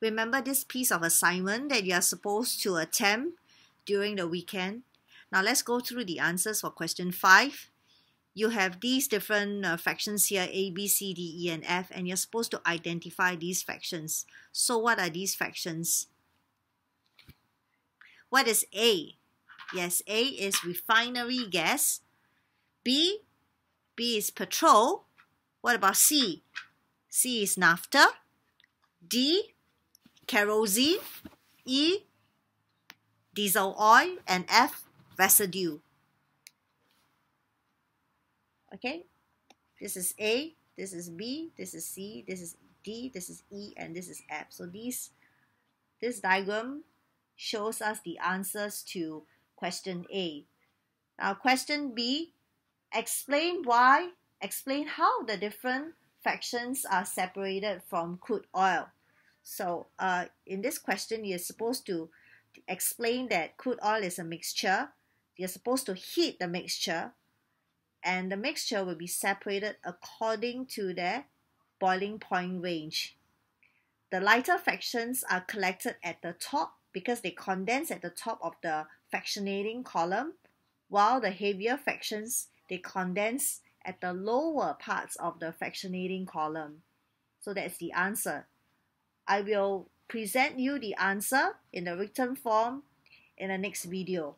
Remember this piece of assignment that you are supposed to attempt during the weekend? Now let's go through the answers for question 5. You have these different uh, fractions here, A, B, C, D, E, and F, and you're supposed to identify these fractions. So what are these fractions? What is A? Yes, A is refinery gas. B, B is petrol. What about C? C is naphtha. D, kerosene. E, diesel oil. And F, residue. Okay, this is A, this is B, this is C, this is D, this is E, and this is F. So these, this diagram shows us the answers to question A. Now question B, explain why, explain how the different fractions are separated from crude oil. So uh, in this question, you're supposed to explain that crude oil is a mixture. You're supposed to heat the mixture and the mixture will be separated according to their boiling point range. The lighter fractions are collected at the top because they condense at the top of the fractionating column, while the heavier fractions, they condense at the lower parts of the fractionating column. So that's the answer. I will present you the answer in the written form in the next video.